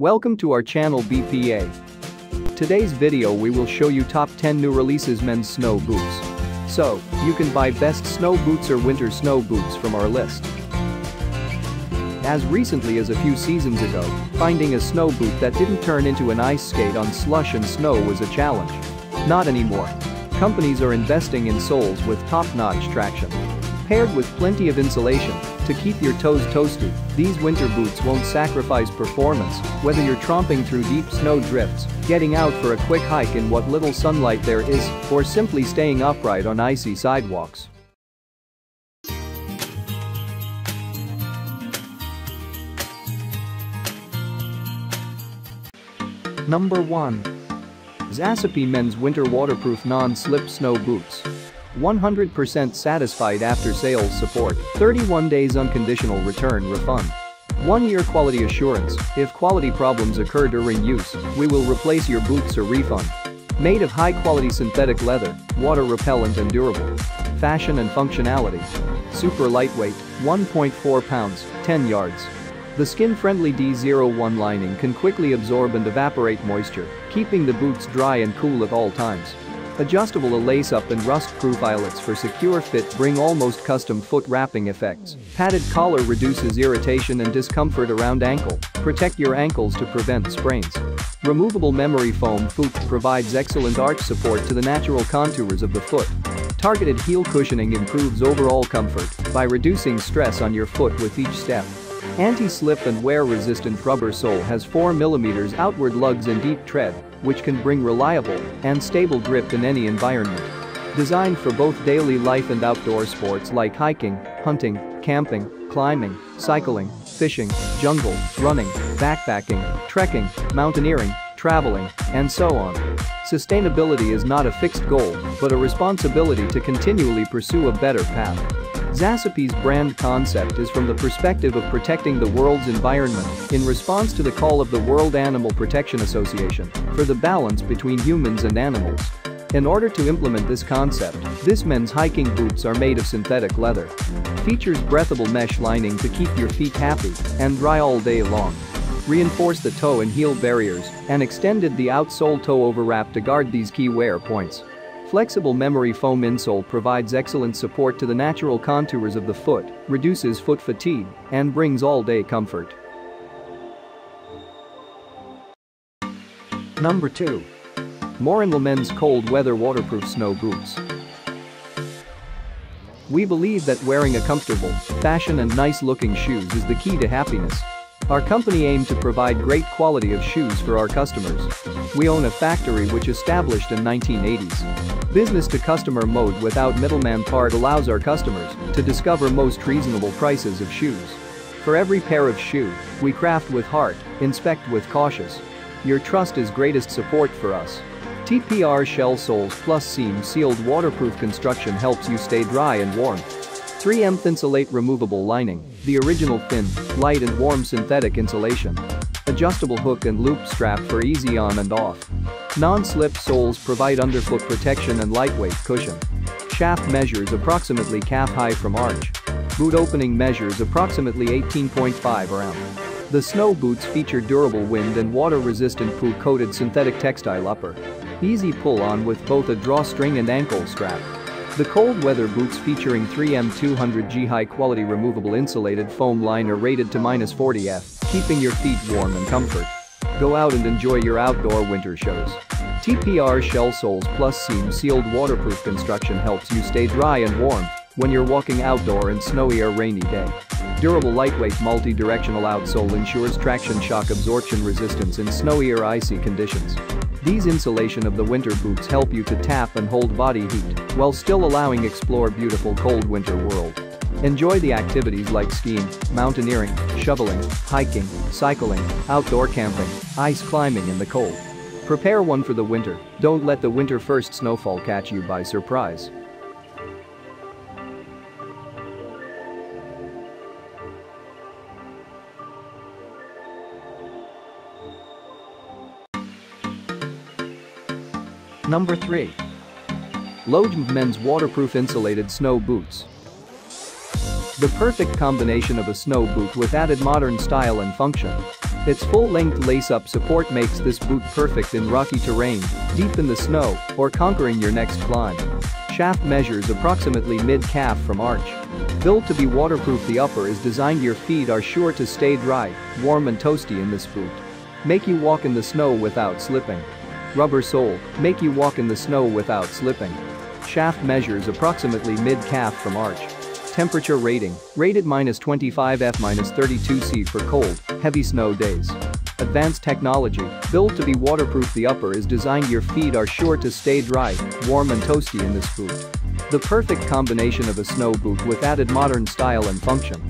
Welcome to our channel BPA. Today's video we will show you top 10 new releases men's snow boots. So, you can buy best snow boots or winter snow boots from our list. As recently as a few seasons ago, finding a snow boot that didn't turn into an ice skate on slush and snow was a challenge. Not anymore. Companies are investing in soles with top-notch traction. Paired with plenty of insulation to keep your toes toasty, these winter boots won't sacrifice performance, whether you're tromping through deep snow drifts, getting out for a quick hike in what little sunlight there is, or simply staying upright on icy sidewalks. Number 1. Zasepy Men's Winter Waterproof Non-Slip Snow Boots. 100% satisfied after sales support, 31 days unconditional return refund. 1 year quality assurance, if quality problems occur during use, we will replace your boots or refund. Made of high quality synthetic leather, water repellent and durable. Fashion and functionality. Super lightweight, 1.4 pounds, 10 yards. The skin-friendly D01 lining can quickly absorb and evaporate moisture, keeping the boots dry and cool at all times. Adjustable lace-up and rust-proof eyelets for secure fit bring almost custom foot wrapping effects. Padded collar reduces irritation and discomfort around ankle. Protect your ankles to prevent sprains. Removable memory foam foot provides excellent arch support to the natural contours of the foot. Targeted heel cushioning improves overall comfort by reducing stress on your foot with each step. Anti-slip and wear-resistant rubber sole has 4mm outward lugs and deep tread, which can bring reliable and stable grip in any environment. Designed for both daily life and outdoor sports like hiking, hunting, camping, climbing, cycling, fishing, jungle, running, backpacking, trekking, mountaineering, traveling, and so on. Sustainability is not a fixed goal, but a responsibility to continually pursue a better path. Zasepy's brand concept is from the perspective of protecting the world's environment in response to the call of the World Animal Protection Association for the balance between humans and animals. In order to implement this concept, this men's hiking boots are made of synthetic leather. Features breathable mesh lining to keep your feet happy and dry all day long. Reinforced the toe and heel barriers and extended the outsole toe overwrap to guard these key wear points. Flexible memory foam insole provides excellent support to the natural contours of the foot, reduces foot fatigue, and brings all-day comfort. Number 2. Morin Men's Cold Weather Waterproof Snow Boots. We believe that wearing a comfortable, fashion and nice-looking shoes is the key to happiness. Our company aimed to provide great quality of shoes for our customers. We own a factory which established in 1980s. Business to customer mode without middleman part allows our customers to discover most reasonable prices of shoes. For every pair of shoe, we craft with heart, inspect with cautious. Your trust is greatest support for us. TPR shell soles plus seam sealed waterproof construction helps you stay dry and warm. 3M Thinsulate removable lining, the original thin, light and warm synthetic insulation. Adjustable hook and loop strap for easy on and off. Non-slip soles provide underfoot protection and lightweight cushion. Shaft measures approximately calf high from arch. Boot opening measures approximately 18.5 around. The snow boots feature durable wind and water-resistant poo-coated synthetic textile upper. Easy pull-on with both a drawstring and ankle strap. The cold weather boots featuring 3M 200G high quality removable insulated foam liner rated to minus 40 F, keeping your feet warm and comfort. Go out and enjoy your outdoor winter shows. TPR shell soles plus seam sealed waterproof construction helps you stay dry and warm when you're walking outdoor in snowy or rainy day. Durable lightweight multi-directional outsole ensures traction shock absorption resistance in snowy or icy conditions. These insulation of the winter boots help you to tap and hold body heat while still allowing explore beautiful cold winter world. Enjoy the activities like skiing, mountaineering, shoveling, hiking, cycling, outdoor camping, ice climbing in the cold. Prepare one for the winter, don't let the winter first snowfall catch you by surprise. Number 3. Lojm Men's Waterproof Insulated Snow Boots. The perfect combination of a snow boot with added modern style and function. Its full-length lace-up support makes this boot perfect in rocky terrain, deep in the snow, or conquering your next climb. Shaft measures approximately mid-calf from arch. Built to be waterproof the upper is designed your feet are sure to stay dry, warm and toasty in this boot. Make you walk in the snow without slipping. Rubber sole, make you walk in the snow without slipping. Shaft measures approximately mid-calf from arch. Temperature rating, rated minus 25 F minus 32 C for cold, heavy snow days. Advanced technology, built to be waterproof the upper is designed your feet are sure to stay dry, warm and toasty in this boot. The perfect combination of a snow boot with added modern style and function.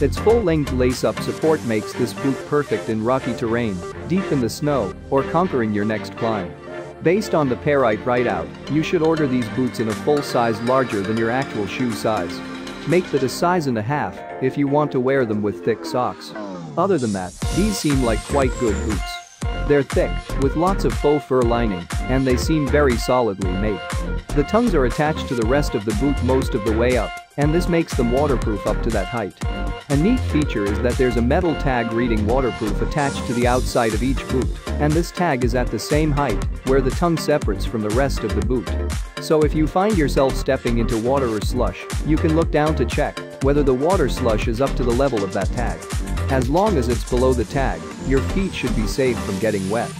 Its full-length lace-up support makes this boot perfect in rocky terrain, deep in the snow, or conquering your next climb. Based on the Parite write-out, you should order these boots in a full size larger than your actual shoe size. Make that a size and a half if you want to wear them with thick socks. Other than that, these seem like quite good boots. They're thick, with lots of faux fur lining, and they seem very solidly made. The tongues are attached to the rest of the boot most of the way up, and this makes them waterproof up to that height. A neat feature is that there's a metal tag reading waterproof attached to the outside of each boot, and this tag is at the same height where the tongue separates from the rest of the boot. So if you find yourself stepping into water or slush, you can look down to check whether the water slush is up to the level of that tag. As long as it's below the tag, your feet should be safe from getting wet.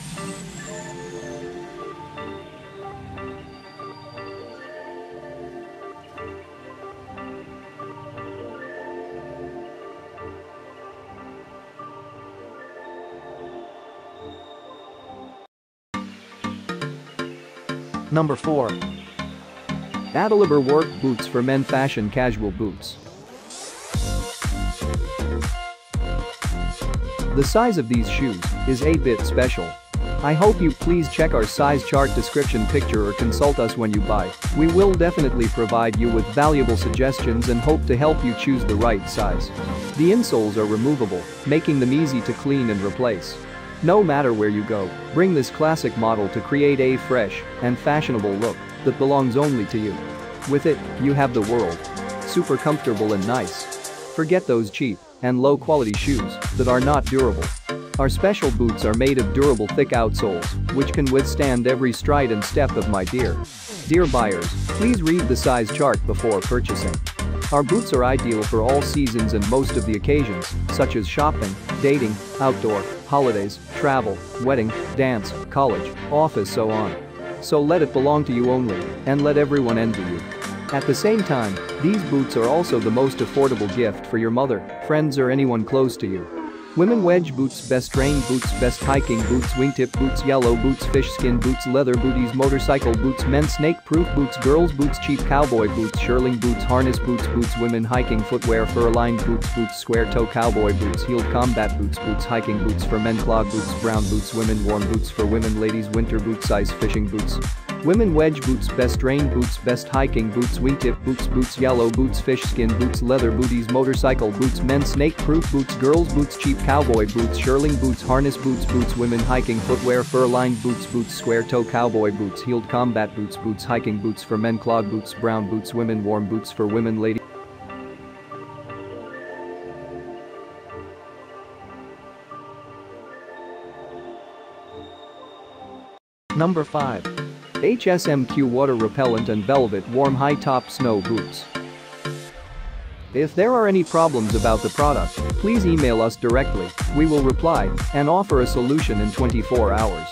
Number 4. Adeliber work boots for men fashion casual boots. The size of these shoes is a bit special. I hope you please check our size chart description picture or consult us when you buy. We will definitely provide you with valuable suggestions and hope to help you choose the right size. The insoles are removable, making them easy to clean and replace. No matter where you go, bring this classic model to create a fresh and fashionable look that belongs only to you. With it, you have the world. Super comfortable and nice. Forget those cheap and low-quality shoes that are not durable. Our special boots are made of durable thick outsoles, which can withstand every stride and step of my dear. Dear buyers, please read the size chart before purchasing. Our boots are ideal for all seasons and most of the occasions, such as shopping, dating, outdoor, holidays, travel, wedding, dance, college, office so on. So let it belong to you only, and let everyone envy you. At the same time, these boots are also the most affordable gift for your mother, friends or anyone close to you. Women wedge boots, best rain boots, best hiking boots, wingtip boots, yellow boots, fish skin boots, leather booties, motorcycle boots, men snake proof boots, girls boots, cheap cowboy boots, shearling boots, harness boots, boots, women hiking footwear, fur lined boots, boots, square toe cowboy boots, heeled combat boots, boots, hiking boots for men, clog boots, brown boots, women, warm boots for women, ladies, winter boot size fishing boots. Women wedge boots, best rain boots, best hiking boots, wingtip boots, boots, yellow boots, fish skin boots, leather booties, motorcycle boots, men snake proof boots, girls boots, cheap cowboy boots, shearling boots, harness boots, boots, women hiking footwear, fur lined boots, boots, square toe cowboy boots, heeled combat boots, boots, hiking boots for men, clog boots, brown boots, women, warm boots for women, lady. Number 5. HSMQ water repellent and velvet warm high-top snow boots. If there are any problems about the product, please email us directly, we will reply and offer a solution in 24 hours.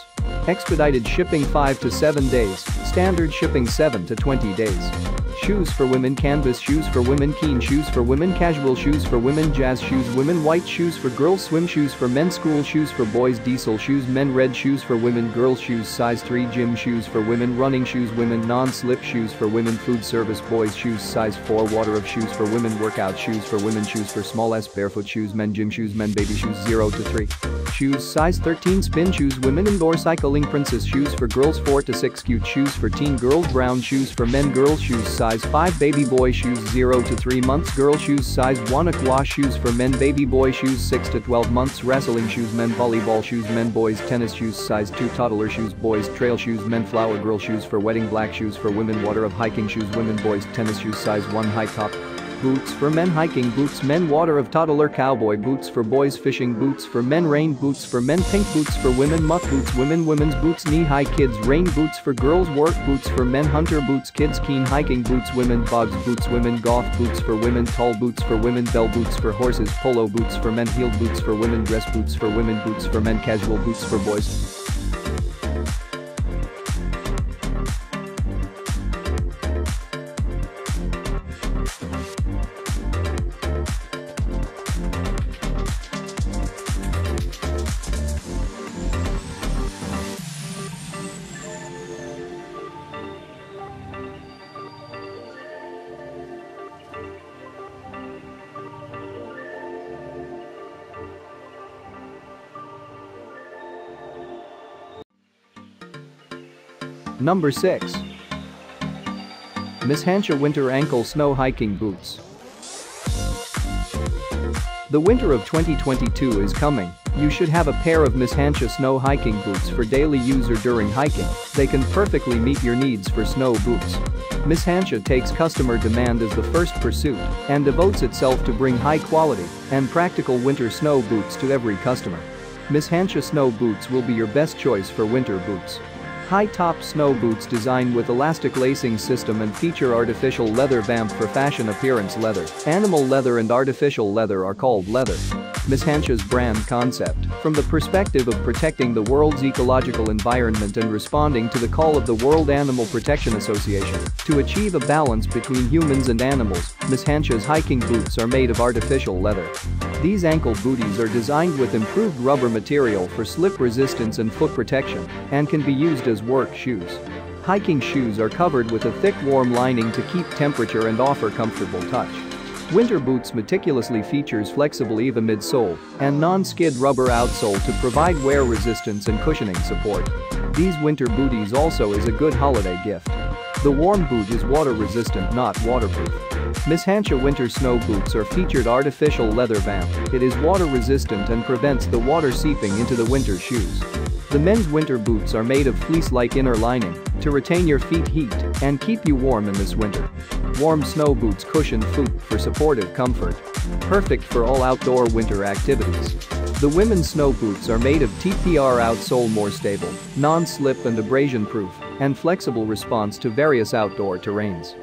Expedited shipping 5 to 7 days, standard shipping 7 to 20 days. Shoes for women canvas shoes for women keen shoes for women casual shoes for women jazz shoes women white shoes for girls swim shoes for men school shoes for boys diesel shoes men red shoes for women girls shoes size 3 gym shoes for women running shoes women non-slip shoes for women food service boys shoes size 4 water of shoes for women workout shoes for women shoes for small s barefoot shoes men gym shoes men baby shoes 0 to 3 shoes size 13 spin shoes women indoor cycling princess shoes for girls 4 to 6 cute shoes for teen girls brown shoes for men girls shoes size 5 baby boy shoes 0 to 3 months girl shoes size 1 aqua shoes for men baby boy shoes 6 to 12 months wrestling shoes men volleyball shoes men boys tennis shoes size 2 toddler shoes boys trail shoes men flower girl shoes for wedding black shoes for women water of hiking shoes women boys tennis shoes size 1 high top boots for men hiking boots men water of toddler cowboy boots for boys fishing boots for men rain boots for men pink boots for women muck boots women women's boots knee-high kids rain boots for girls work boots for men hunter boots kids keen hiking boots women bogs boots women goth boots for women tall boots for women bell boots for horses polo boots for men heeled boots for women dress boots for women boots for men casual boots for boys Number 6. Mishansha Winter Ankle Snow Hiking Boots. The winter of 2022 is coming. You should have a pair of Mishansha snow hiking boots for daily use or during hiking. They can perfectly meet your needs for snow boots. Mishansha takes customer demand as the first pursuit and devotes itself to bring high quality and practical winter snow boots to every customer. Mishansha snow boots will be your best choice for winter boots. High-top snow boots designed with elastic lacing system and feature artificial leather vamp for fashion appearance leather. Animal leather and artificial leather are called leather. Mishansha's brand concept, from the perspective of protecting the world's ecological environment and responding to the call of the World Animal Protection Association to achieve a balance between humans and animals, Mishansha's hiking boots are made of artificial leather. These ankle booties are designed with improved rubber material for slip resistance and foot protection and can be used as work shoes. Hiking shoes are covered with a thick warm lining to keep temperature and offer comfortable touch. Winter boots meticulously features flexible EVA midsole and non-skid rubber outsole to provide wear resistance and cushioning support. These winter booties also is a good holiday gift. The warm boot is water resistant not waterproof. Mishansha winter snow boots are featured artificial leather vamp. It is water resistant and prevents the water seeping into the winter shoes. The men's winter boots are made of fleece-like inner lining to retain your feet heat and keep you warm in this winter. Warm snow boots cushion foot for supportive comfort. Perfect for all outdoor winter activities. The women's snow boots are made of TPR outsole more stable, non-slip and abrasion-proof, and flexible response to various outdoor terrains.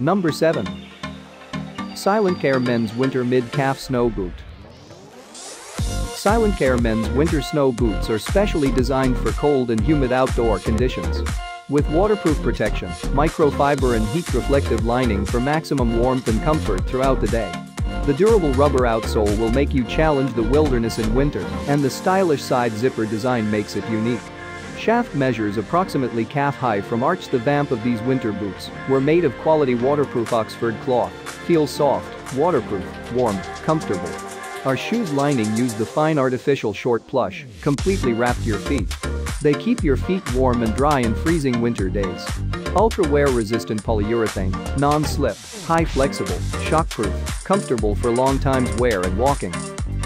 Number 7. Silent Care Men's Winter Mid-Calf Snow Boot. Silent Care Men's winter snow boots are specially designed for cold and humid outdoor conditions. With waterproof protection, microfiber and heat-reflective lining for maximum warmth and comfort throughout the day. The durable rubber outsole will make you challenge the wilderness in winter, and the stylish side zipper design makes it unique. Shaft measures approximately calf high from arch the vamp of these winter boots were made of quality waterproof Oxford cloth, feel soft, waterproof, warm, comfortable. Our shoes lining use the fine artificial short plush, completely wrapped your feet. They keep your feet warm and dry in freezing winter days. Ultra wear resistant polyurethane, non-slip, high flexible, shockproof, comfortable for long times wear and walking.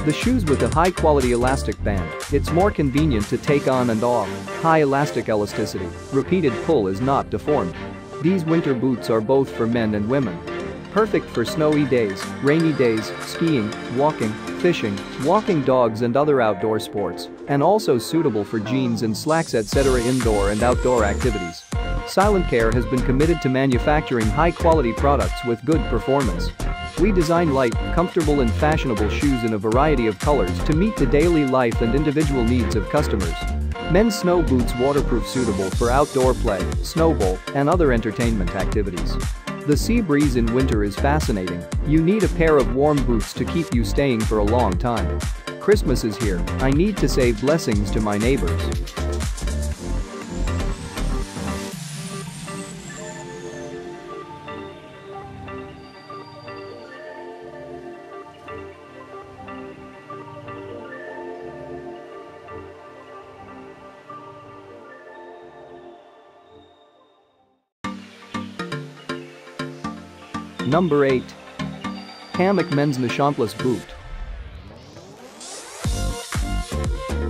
The shoes with a high-quality elastic band, it's more convenient to take on and off, high elastic elasticity, repeated pull is not deformed. These winter boots are both for men and women. Perfect for snowy days, rainy days, skiing, walking, fishing, walking dogs and other outdoor sports, and also suitable for jeans and slacks etc. indoor and outdoor activities. Silent Care has been committed to manufacturing high-quality products with good performance. We design light, comfortable and fashionable shoes in a variety of colors to meet the daily life and individual needs of customers. Men's snow boots waterproof suitable for outdoor play, snowball, and other entertainment activities. The sea breeze in winter is fascinating. You need a pair of warm boots to keep you staying for a long time. Christmas is here. I need to say blessings to my neighbors. Number 8. Kamik Men's Nationplus Boot.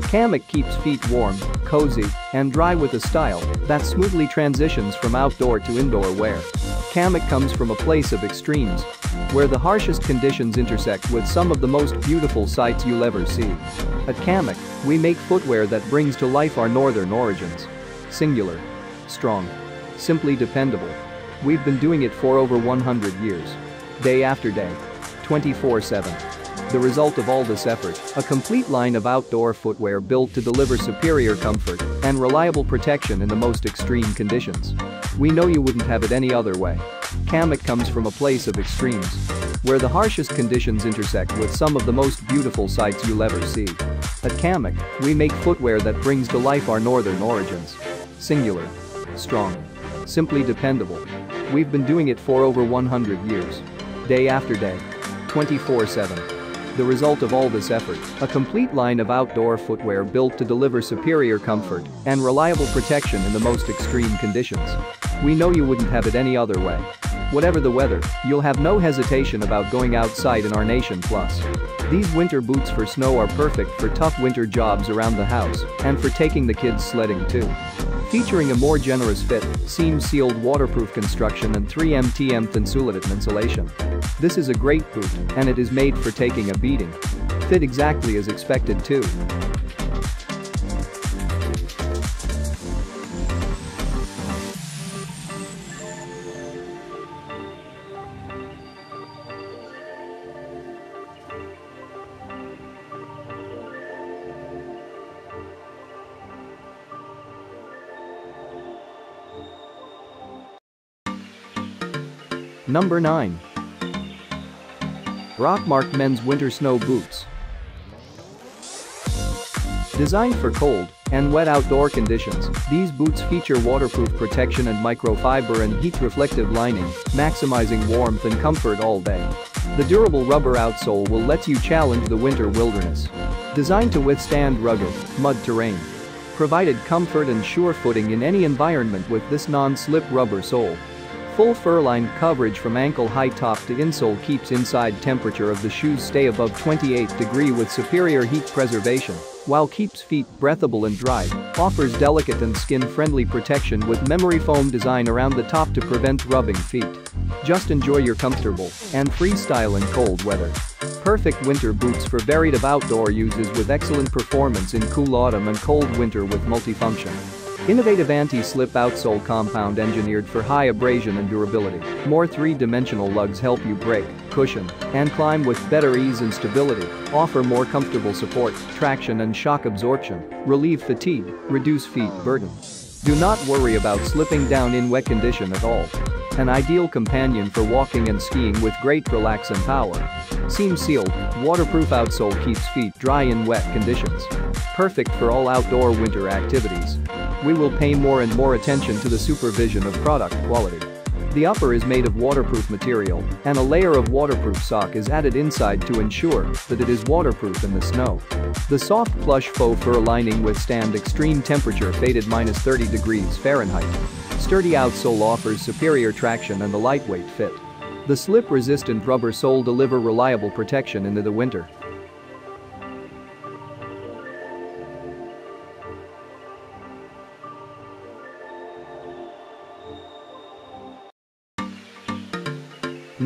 Kamik keeps feet warm, cozy, and dry with a style that smoothly transitions from outdoor to indoor wear. Kamik comes from a place of extremes, where the harshest conditions intersect with some of the most beautiful sights you'll ever see. At Kamik, we make footwear that brings to life our northern origins. Singular. Strong. Simply dependable. We've been doing it for over 100 years. Day after day. 24-7. The result of all this effort, a complete line of outdoor footwear built to deliver superior comfort and reliable protection in the most extreme conditions. We know you wouldn't have it any other way. Kamik comes from a place of extremes, where the harshest conditions intersect with some of the most beautiful sights you'll ever see. At Kamik, we make footwear that brings to life our northern origins. Singular. Strong. Simply dependable. We've been doing it for over 100 years. Day after day. 24-7. The result of all this effort, a complete line of outdoor footwear built to deliver superior comfort and reliable protection in the most extreme conditions. We know you wouldn't have it any other way. Whatever the weather, you'll have no hesitation about going outside in our Nation Plus. These winter boots for snow are perfect for tough winter jobs around the house and for taking the kids sledding too. Featuring a more generous fit, seam-sealed waterproof construction and 3M TM Thinsulate insulation. This is a great boot, and it is made for taking a beating. Fit exactly as expected too. Number 9. Rockmark Men's Winter Snow Boots. Designed for cold and wet outdoor conditions, these boots feature waterproof protection and microfiber and heat-reflective lining, maximizing warmth and comfort all day. The durable rubber outsole will let you challenge the winter wilderness. Designed to withstand rugged, mud terrain. Provided comfort and sure footing in any environment with this non-slip rubber sole. Full fur-lined coverage from ankle-high top to insole keeps inside temperature of the shoes stay above 28 degree with superior heat preservation, while keeps feet breathable and dry, offers delicate and skin-friendly protection with memory foam design around the top to prevent rubbing feet. Just enjoy your comfortable and freestyle in cold weather. Perfect winter boots for varied of outdoor uses with excellent performance in cool autumn and cold winter with multifunction. Innovative anti-slip outsole compound engineered for high abrasion and durability. More three-dimensional lugs help you brake, cushion, and climb with better ease and stability, offer more comfortable support, traction and shock absorption, relieve fatigue, reduce feet burden. Do not worry about slipping down in wet condition at all. An ideal companion for walking and skiing with great relax and power. Seam sealed, waterproof outsole keeps feet dry in wet conditions. Perfect for all outdoor winter activities we will pay more and more attention to the supervision of product quality. The upper is made of waterproof material, and a layer of waterproof sock is added inside to ensure that it is waterproof in the snow. The soft plush faux fur lining withstand extreme temperature faded minus 30 degrees Fahrenheit. Sturdy outsole offers superior traction and a lightweight fit. The slip-resistant rubber sole deliver reliable protection into the winter.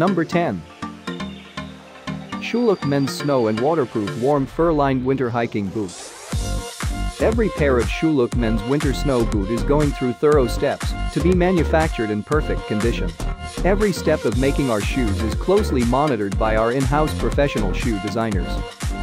Number 10. Schuluck Men's Snow and Waterproof Warm Fur-Lined Winter Hiking Boot. Every pair of Schuluck Men's Winter Snow Boot is going through thorough steps to be manufactured in perfect condition. Every step of making our shoes is closely monitored by our in-house professional shoe designers.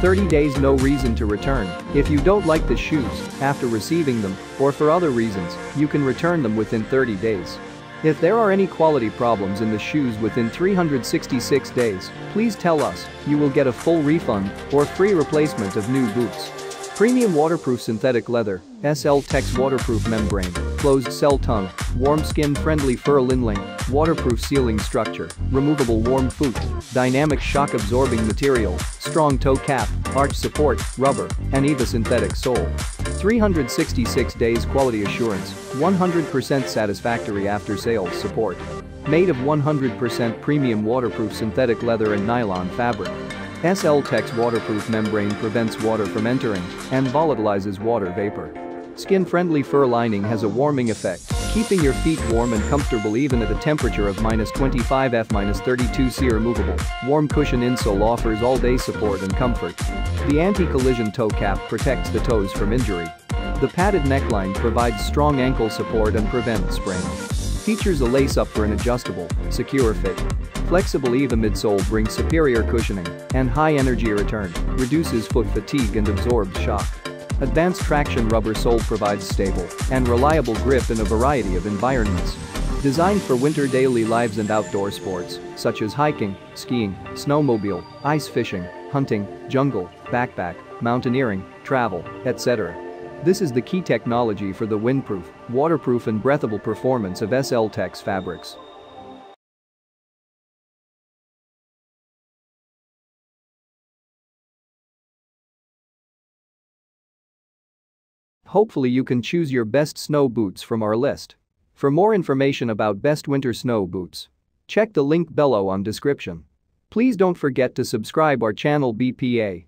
30 days no reason to return. If you don't like the shoes after receiving them or for other reasons, you can return them within 30 days. If there are any quality problems in the shoes within 366 days, please tell us, you will get a full refund or free replacement of new boots. Premium waterproof synthetic leather, SL Tex waterproof membrane, closed cell tongue, warm skin friendly fur lining, waterproof sealing structure, removable warm foot, dynamic shock absorbing material, strong toe cap, arch support, rubber, and EVA synthetic sole. 366 days quality assurance, 100% satisfactory after sales support. Made of 100% premium waterproof synthetic leather and nylon fabric. SL Tech's waterproof membrane prevents water from entering and volatilizes water vapor. Skin-friendly fur lining has a warming effect, keeping your feet warm and comfortable even at a temperature of minus 25 F minus 32 C removable. Warm cushion insole offers all-day support and comfort. The anti-collision toe cap protects the toes from injury. The padded neckline provides strong ankle support and prevents sprain. Features a lace-up for an adjustable, secure fit. Flexible EVA midsole brings superior cushioning and high energy return, reduces foot fatigue and absorbs shock. Advanced traction rubber sole provides stable and reliable grip in a variety of environments. Designed for winter daily lives and outdoor sports, such as hiking, skiing, snowmobile, ice fishing, hunting, jungle, backpack, mountaineering, travel, etc. This is the key technology for the windproof, waterproof and breathable performance of SL Tech's fabrics. Hopefully you can choose your best snow boots from our list. For more information about best winter snow boots, check the link below on description. Please don't forget to subscribe our channel BPA.